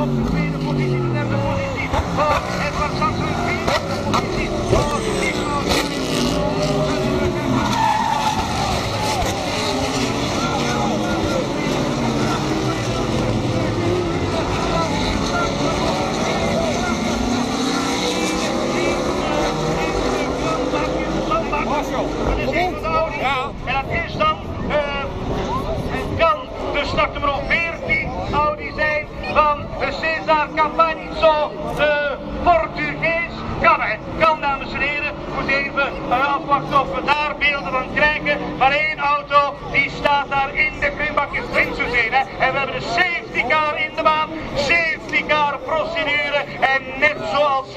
op de tweede positie, de derde positie voor Edward Samson, vierde positie voor Nico. Ja. En dat is dan, eh, het kan de start nummer 14 Audi van Cesar Campanizo, de Portugees. Kan het, kan dames en heren. Moet even afwachten of we daar beelden van krijgen. Maar één auto die staat daar in de klimbak zijn. Hè. En we hebben de safety car in de baan, safety car procedure. En net zoals